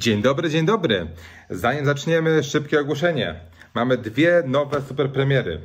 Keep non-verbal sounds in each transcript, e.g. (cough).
Dzień dobry, dzień dobry. Zanim zaczniemy, szybkie ogłoszenie. Mamy dwie nowe super premiery.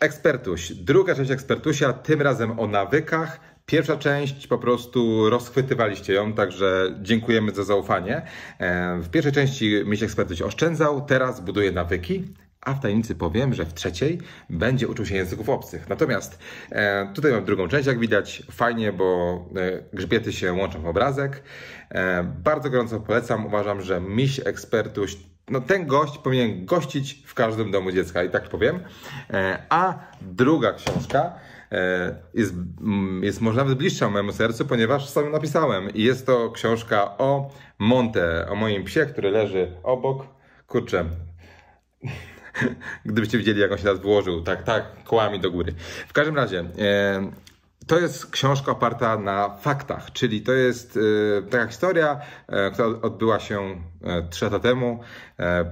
Ekspertuś. Druga część Ekspertusia, tym razem o nawykach. Pierwsza część po prostu rozchwytywaliście ją, także dziękujemy za zaufanie. E, W pierwszej części myśl Ekspertuś oszczędzał, teraz buduje nawyki. A w tajemnicy powiem, że w trzeciej będzie uczył się języków obcych. Natomiast e, tutaj mam drugą część, jak widać, fajnie, bo e, grzbiety się łączą w obrazek. E, bardzo gorąco polecam. Uważam, że miś ekspertuś, no ten gość powinien gościć w każdym domu dziecka, i tak powiem. E, a druga książka e, jest, mm, jest może nawet bliższa mojemu sercu, ponieważ sam napisałem. I jest to książka o Monte, o moim psie, który leży obok. Kurczę, (laughs) Gdybyście widzieli, jak on się teraz wyłożył, tak, tak, kołami do góry. W każdym razie, to jest książka oparta na faktach, czyli to jest e, taka historia, e, która odbyła się e, trzy lata temu.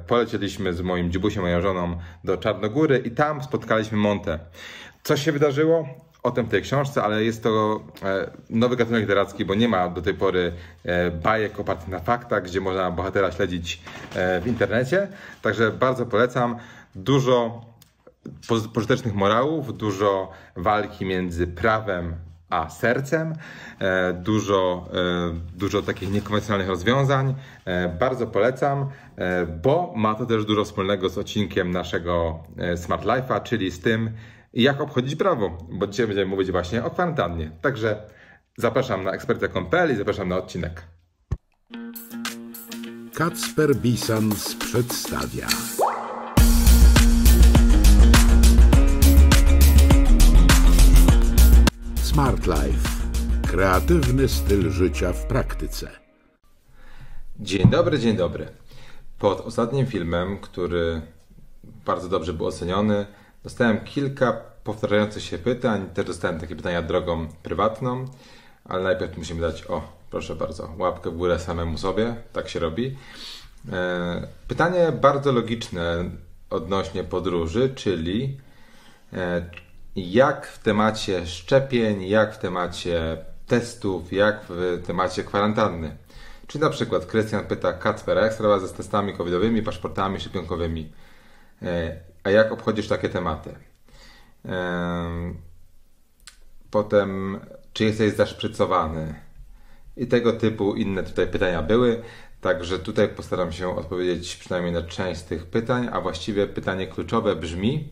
Polecieliśmy z moim dziubusiem, moją żoną do Czarnogóry i tam spotkaliśmy Montę. Co się wydarzyło? O tym w tej książce, ale jest to e, nowy gatunek literacki, bo nie ma do tej pory e, bajek opartych na faktach, gdzie można bohatera śledzić e, w internecie. Także bardzo polecam. Dużo pożytecznych morałów, dużo walki między prawem a sercem, dużo, dużo takich niekonwencjonalnych rozwiązań. Bardzo polecam, bo ma to też dużo wspólnego z odcinkiem naszego Smart Life'a, czyli z tym, jak obchodzić prawo, bo dzisiaj będziemy mówić właśnie o kwarantannie. Także zapraszam na ekspertę.pl i zapraszam na odcinek. Kacper Bisans przedstawia. Smart Life. Kreatywny styl życia w praktyce. Dzień dobry, dzień dobry. Pod ostatnim filmem, który bardzo dobrze był oceniony, dostałem kilka powtarzających się pytań. Też dostałem takie pytania drogą prywatną, ale najpierw musimy dać, o, proszę bardzo, łapkę w górę samemu sobie. Tak się robi. E, Pytanie bardzo logiczne odnośnie podróży, czyli e, jak w temacie szczepień, jak w temacie testów, jak w temacie kwarantanny. Czy na przykład Krystian pyta Kacper, a jak sprawa ze testami covidowymi, paszportami szczepionkowymi? A jak obchodzisz takie tematy? Em, Potem, czy jesteś zaszprycowany? I tego typu inne tutaj pytania były. Także tutaj postaram się odpowiedzieć przynajmniej na część z tych pytań, a właściwie pytanie kluczowe brzmi: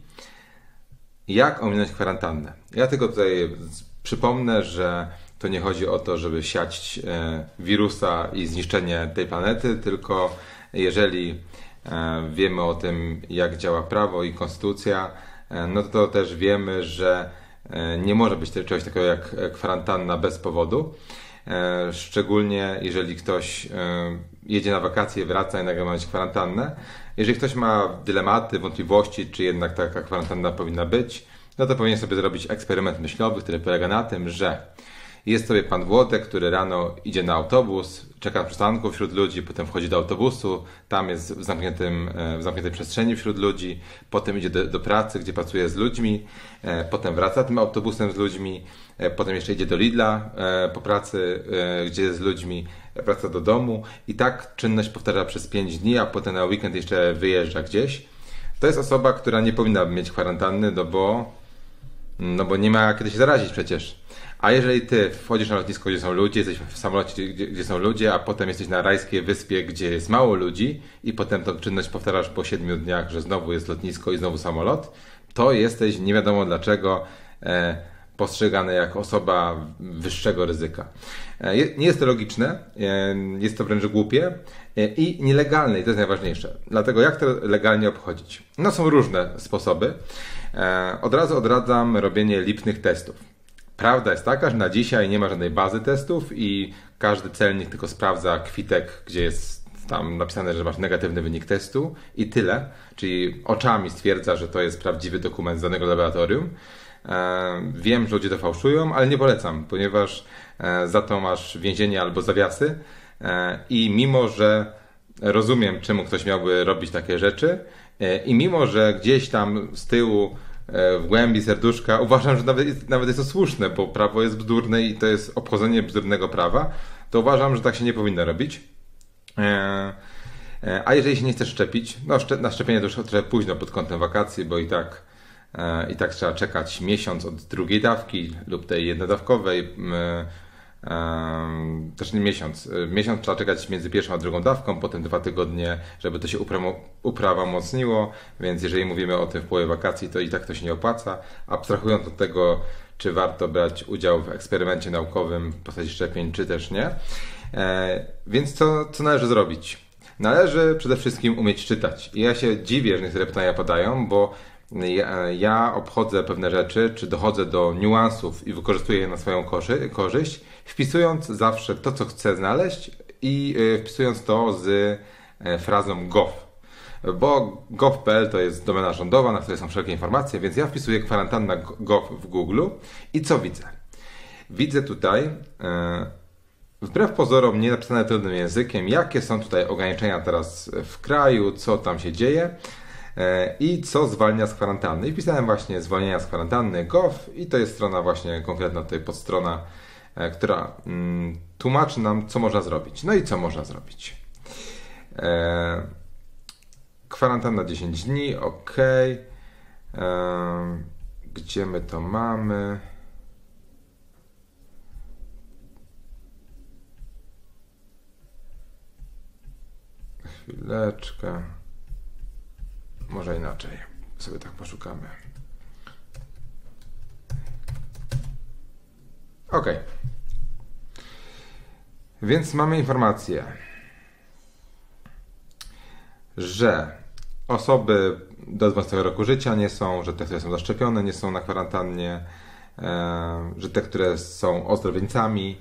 jak ominąć kwarantannę? Ja tylko tutaj przypomnę, że to nie chodzi o to, żeby siać e, wirusa i zniszczenie tej planety, tylko jeżeli wiemy o tym, jak działa prawo i konstytucja, e, no to, też wiemy, że e, nie może być czegoś takiego jak e, kwarantanna bez powodu. E, Szczególnie jeżeli ktoś e, jedzie na wakacje, wraca i nagle ma mieć kwarantannę. Jeżeli ktoś ma dylematy, wątpliwości, czy jednak taka kwarantanna powinna być, no to powinien sobie zrobić eksperyment myślowy, który polega na tym, że jest sobie pan Włodek, który rano idzie na autobus, czeka na przystanku wśród ludzi, potem wchodzi do autobusu, tam jest w, zamkniętym, e, w zamkniętej przestrzeni wśród ludzi, potem idzie do, do pracy, gdzie pracuje z ludźmi, e, potem wraca tym autobusem z ludźmi, e, potem jeszcze idzie do Lidla po pracy, gdzie jest z ludźmi, wraca do domu i tak czynność powtarza przez 5 dni, a potem na weekend jeszcze wyjeżdża gdzieś. To jest osoba, która nie powinna mieć kwarantanny, no bo no bo nie ma kiedy się zarazić przecież. A jeżeli ty wchodzisz na lotnisko, gdzie są ludzie, jesteś w samolocie, gdzie, gdzie są ludzie, a potem jesteś na rajskiej wyspie, gdzie jest mało ludzi i potem tą czynność powtarzasz po siedmiu dniach, że znowu jest lotnisko i znowu samolot, to jesteś nie wiadomo dlaczego e, postrzegany jako osoba wyższego ryzyka. E, nie jest to logiczne, e, jest to wręcz głupie e, i nielegalne i to jest najważniejsze. Dlatego jak to legalnie obchodzić? No są różne sposoby. Od razu odradzam robienie lipnych testów. Prawda jest taka, że na dzisiaj nie ma żadnej bazy testów i każdy celnik tylko sprawdza kwitek, gdzie jest tam napisane, że masz negatywny wynik testu i tyle. Czyli oczami stwierdza, że to jest prawdziwy dokument z danego laboratorium. E, Wiem, że ludzie to fałszują, ale nie polecam, ponieważ e, za to masz więzienie albo zawiasy E, i mimo, że rozumiem, czemu ktoś miałby robić takie rzeczy i mimo, że gdzieś tam z tyłu w głębi serduszka. Uważam, że nawet jest, nawet jest to słuszne, bo prawo jest bzdurne i to jest obchodzenie bzdurnego prawa, to uważam, że tak się nie powinno robić. A jeżeli się nie chcesz szczepić, no na szczepienie to już trochę późno pod kątem wakacji, bo i tak, i tak trzeba czekać miesiąc od drugiej dawki lub tej jednodawkowej też nie miesiąc. Miesiąc trzeba czekać między pierwszą a drugą dawką, potem dwa tygodnie, żeby to się uprawa mocniło, więc jeżeli mówimy o tym w połowie wakacji, to i tak to się nie opłaca. Abstrahując od tego, czy warto brać udział w eksperymencie naukowym w postaci szczepień, czy też nie. E, więc co, co należy zrobić? Należy przede wszystkim umieć czytać. I ja się dziwię, że niektóre pytania padają, bo ja, obchodzę pewne rzeczy, czy dochodzę do niuansów i wykorzystuję je na swoją korzyść, wpisując zawsze to, co chcę znaleźć i e, wpisując to z e, frazą gov. Bo gov.pl to jest domena rządowa, na której są wszelkie informacje, więc ja wpisuję kwarantanna gov w Google i co widzę? Widzę tutaj, e, wbrew pozorom, nie napisane trudnym językiem, jakie są tutaj ograniczenia teraz w kraju, co tam się dzieje i co zwalnia z kwarantanny. I wpisałem właśnie zwolnienia z kwarantanny gov i to jest strona właśnie konkretna tutaj podstrona E, która mm, tłumaczy nam, co można zrobić. No i co można zrobić? E, kwarantanna 10 dni, ok. E, gdzie my to mamy? Chwileczkę. Może inaczej. Sobie tak poszukamy. Ok. Więc mamy informację, że osoby do 12 roku życia nie są, że te, które są zaszczepione, nie są na kwarantannie, e, że te, które są ozdrowieńcami,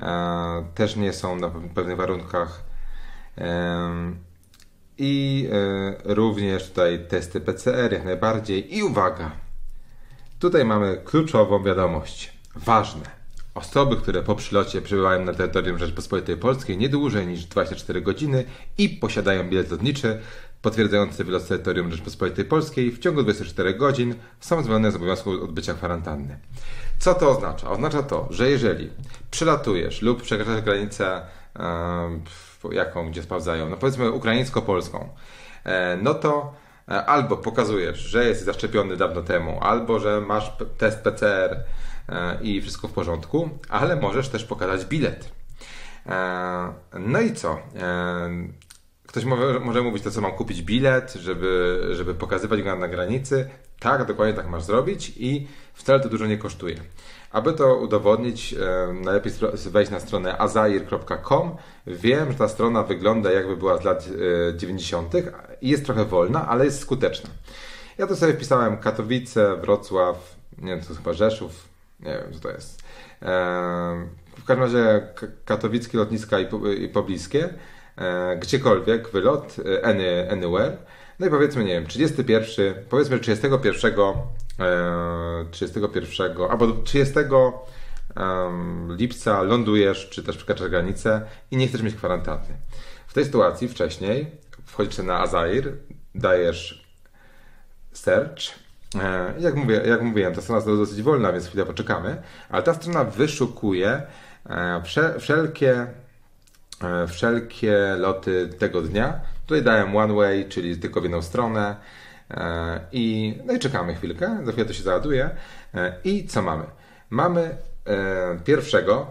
e, też nie są na pewnych warunkach. E, I również tutaj testy PCR jak najbardziej. I uwaga, tutaj mamy kluczową wiadomość. Ważne Osoby, które po przylocie przebywają na terytorium Rzeczypospolitej Polskiej nie dłużej niż 24 godziny i posiadają bilet lotniczy potwierdzający wylot z terytorium Rzeczypospolitej Polskiej w ciągu 24 godzin są zwolnione z obowiązku odbycia kwarantanny. Co to oznacza? Oznacza to, że jeżeli przylatujesz lub przekraczasz granicę, yy, jaką, gdzie sprawdzają, no powiedzmy ukraińsko-polską, yy, no to e, albo pokazujesz, że jesteś zaszczepiony dawno temu, albo że masz test PCR, i wszystko w porządku, ale możesz też pokazać bilet. E, no i co? E, ktoś może, może mówić to, co mam kupić bilet, żeby, żeby pokazywać go na granicy. Tak, dokładnie tak masz zrobić i wcale to dużo nie kosztuje. Aby to udowodnić, najlepiej wejść na stronę azair.com. Wiem, że ta strona wygląda jakby była z lat 90. i jest trochę wolna, ale jest skuteczna. Ja to sobie wpisałem Katowice, Wrocław, nie wiem, to chyba Rzeszów, nie wiem, co to jest. W każdym razie katowickie lotniska i pobliskie, e, gdziekolwiek wylot, e, any, anywhere. No i powiedzmy, nie wiem, 31, powiedzmy 31, 31 e, albo 30 lipca lądujesz, czy też przekraczasz granicę i nie chcesz mieć kwarantanny. W tej sytuacji wcześniej wchodzisz na Azair, dajesz search, jak, mówię, jak mówiłem, ta strona jest dosyć wolna, więc chwilę poczekamy, ale ta strona wyszukuje e, wszelkie, e, wszelkie loty tego dnia. Tutaj dałem one way, czyli tylko w jedną stronę i, no i czekamy chwilkę, za chwilę to się załaduje i co mamy? Mamy pierwszego,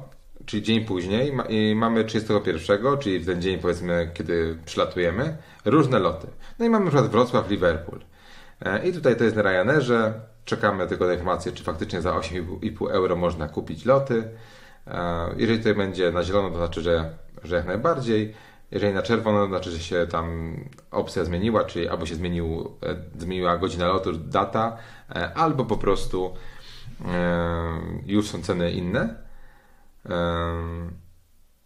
czyli dzień później i mamy 31, czyli w ten dzień powiedzmy, kiedy przylatujemy, różne loty. No i mamy na przykład Wrocław, Liverpool. E, I tutaj to jest na Ryanerze. Czekamy tylko na informację, czy faktycznie za 8,5 euro można kupić loty. E, jeżeli tutaj będzie na zielono, to znaczy, że, że jak najbardziej. Jeżeli na czerwono, to znaczy, że się tam opcja zmieniła, czyli albo się zmienił, e, zmieniła godzina lotu, data, albo po prostu już są ceny inne.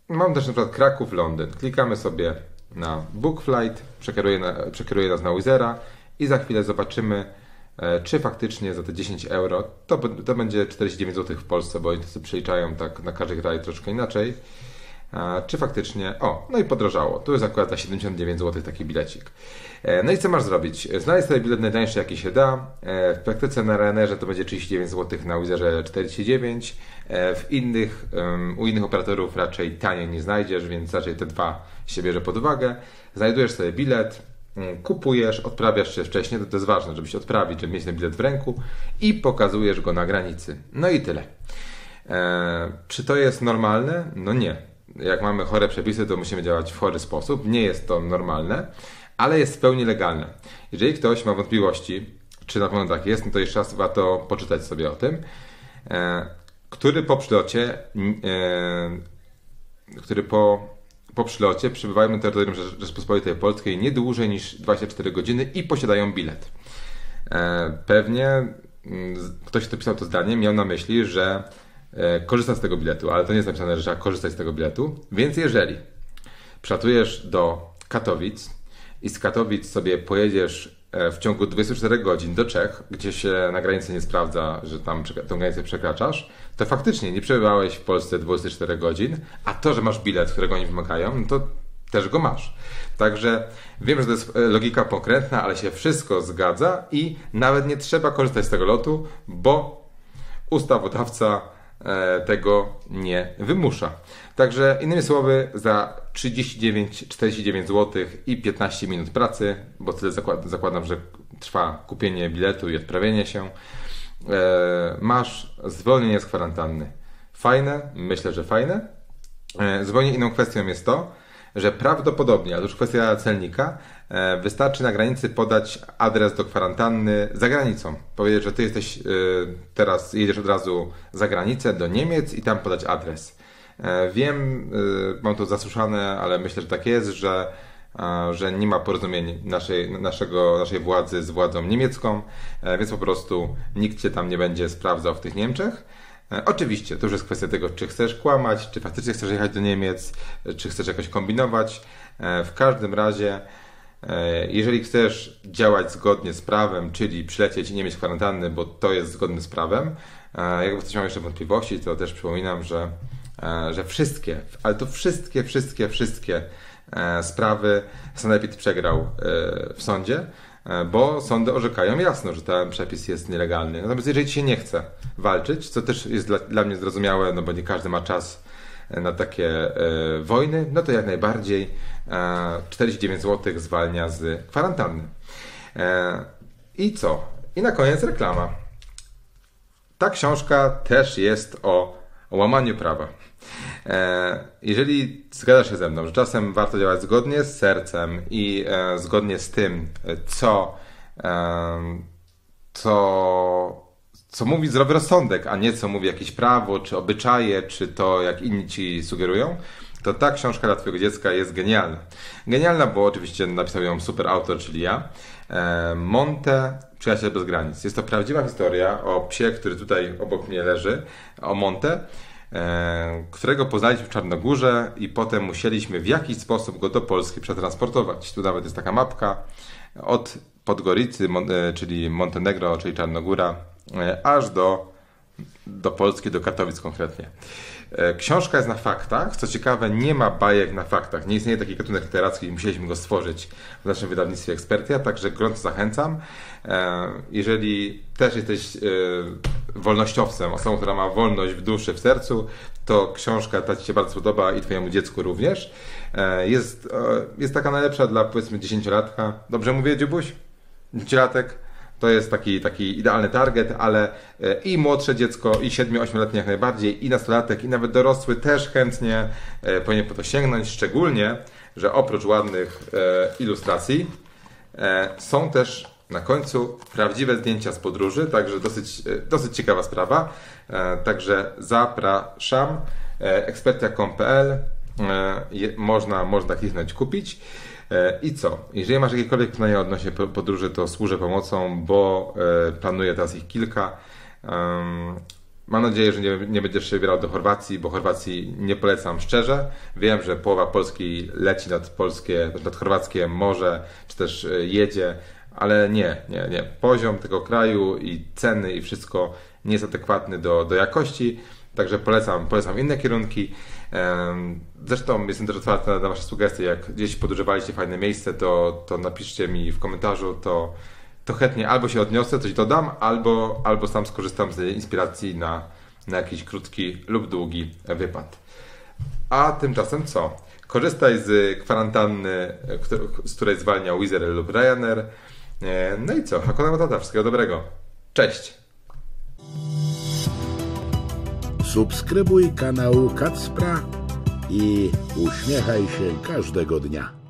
Mam też na przykład Kraków, Londyn. Klikamy sobie na Book Flight, przekieruje, na, przekieruje nas na Wizera i za chwilę zobaczymy, e, czy faktycznie za te 10 euro, to, to będzie 49 zł w Polsce, bo oni to sobie przeliczają tak na każdy kraj troszkę inaczej. czy faktycznie, o, no i podrożało. Tu jest akurat za 79 zł taki bilecik. E, no i co masz zrobić? Znaleźć sobie bilet najtańszy jaki się da. E, w praktyce na Ryanairze to będzie 39 zł, na Wizerze 49. E, w innych, u innych operatorów raczej taniej nie znajdziesz, więc raczej te dwa się bierze pod uwagę. Znajdujesz sobie bilet, kupujesz, odprawiasz się wcześniej, to, to jest ważne, żebyś odprawić, żeby mieć ten bilet w ręku i pokazujesz go na granicy. No i tyle. E, czy to jest normalne? No nie. Jak mamy chore przepisy, to musimy działać w chory sposób. Nie jest to normalne, ale jest w pełni legalne. Jeżeli ktoś ma wątpliwości, czy na pewno tak jest, no to jeszcze raz warto poczytać sobie o tym. E, który po przylocie, e, który po, po przylocie przebywają na terytorium Rzeczypospolitej Polskiej nie dłużej niż 24 godziny i posiadają bilet. E, pewnie mm, ktoś, kto pisał to zdanie, miał na myśli, że korzysta z tego biletu, ale to nie jest napisane, że trzeba korzystać z tego biletu. Więc jeżeli przylatujesz do Katowic i z Katowic sobie pojedziesz E, w ciągu 24 godzin do Czech, gdzie się na granicy nie sprawdza, że tam tę granicę przekraczasz, to faktycznie nie przebywałeś w Polsce 24 godzin, a to, że masz bilet, którego oni wymagają, no to też go masz. Także wiem, że to jest e, logika pokrętna, ale się wszystko zgadza i nawet nie trzeba korzystać z tego lotu, bo ustawodawca E, tego nie wymusza. Także innymi słowy, za 39-49 zł i 15 minut pracy, bo tyle zakładam, że trwa kupienie biletu i odprawienie się, e, masz zwolnienie z kwarantanny. Fajne? Myślę, że fajne. E, zupełnie inną kwestią jest to, że prawdopodobnie, ale już kwestia celnika, e, wystarczy na granicy podać adres do kwarantanny za granicą. Powiedzieć, że ty jesteś e, teraz, jedziesz od razu za granicę do Niemiec i tam podać adres. E, wiem, mam to zasłyszane, ale myślę, że tak jest, że, że nie ma porozumień naszej, naszego, naszej władzy z władzą niemiecką, więc po prostu nikt cię tam nie będzie sprawdzał w tych Niemczech. E, oczywiście, to już jest kwestia tego, czy chcesz kłamać, czy faktycznie chcesz jechać do Niemiec, czy chcesz jakoś kombinować. E, w każdym razie, e, jeżeli chcesz działać zgodnie z prawem, czyli przylecieć i nie mieć kwarantanny, bo to jest zgodne z prawem, jakby ktoś miał jeszcze wątpliwości, to też przypominam, że, że wszystkie, ale to wszystkie, wszystkie, wszystkie sprawy Sanepid przegrał w sądzie. E, bo sądy orzekają jasno, że ten przepis jest nielegalny. Natomiast jeżeli ci się nie chce walczyć, co też jest dla, dla mnie zrozumiałe, no bo nie każdy ma czas e, na takie e, wojny, no to jak najbardziej e, 49 zł zwalnia z kwarantanny. E, I co? I na koniec reklama. Ta książka też jest o łamaniu prawa. E, jeżeli zgadzasz się ze mną, że czasem warto działać zgodnie z sercem i e, zgodnie z tym, co, e, co, co mówi zdrowy rozsądek, a nie co mówi jakieś prawo, czy obyczaje, czy to, jak inni ci sugerują, to ta książka dla Twojego dziecka jest genialna. Genialna, bo oczywiście napisał ją super autor, czyli ja. Monte, Przyjaciel bez granic. Jest to prawdziwa historia o psie, który tutaj obok mnie leży, o Monte którego poznaliśmy w Czarnogórze i potem musieliśmy w jakiś sposób go do Polski przetransportować. Tu nawet jest taka mapka od Podgoricy, e, czyli Montenegro, czyli Czarnogóra, e, aż do, do Polski, do Katowic konkretnie. E, książka jest na faktach. Co ciekawe, nie ma bajek na faktach. Nie istnieje taki gatunek literacki i musieliśmy go stworzyć w naszym wydawnictwie Ekspertia, także gorąco zachęcam. E, jeżeli też jesteś e, wolnościowcem, osobą, która ma wolność w duszy, w sercu, to książka ta Ci się bardzo podoba i Twojemu dziecku również. Jest, jest taka najlepsza dla powiedzmy dziesięciolatka. Dobrze mówię, Dziubuś? Dziesięciolatek? To jest taki, taki idealny target, ale e, i młodsze dziecko, i 7-8-letnie jak najbardziej, i nastolatek, i nawet dorosły też chętnie e, powinien po to sięgnąć, szczególnie, że oprócz ładnych e, ilustracji są też na końcu prawdziwe zdjęcia z podróży, także dosyć, dosyć ciekawa sprawa. Także zapraszam. ekspertia.com.pl można, można kliknąć kupić. E, I co? Jeżeli masz jakiekolwiek pytania odnośnie podróży, to służę pomocą, bo e, planuję teraz ich kilka. Mam nadzieję, że nie, będziesz się wybierał do Chorwacji, bo Chorwacji nie polecam szczerze. Wiem, że połowa Polski leci nad polskie, nad chorwackie morze, czy też e, jedzie, ale nie, nie, nie. Poziom tego kraju i ceny i wszystko nie jest adekwatny do, do jakości. Także polecam, polecam inne kierunki. Zresztą jestem też otwarty na Wasze sugestie. Jak gdzieś podróżowaliście fajne miejsce, to, to napiszcie mi w komentarzu, to, to chętnie albo się odniosę, coś dodam, albo, albo sam skorzystam z inspiracji na, na jakiś krótki lub długi wypad. A tymczasem co? Korzystaj z kwarantanny, z której zwalniał Wizard lub Ryanair. E, No i co? Hakuna Matata, wszystkiego dobrego. Cześć! Subskrybuj kanał Kacpra i uśmiechaj się każdego dnia.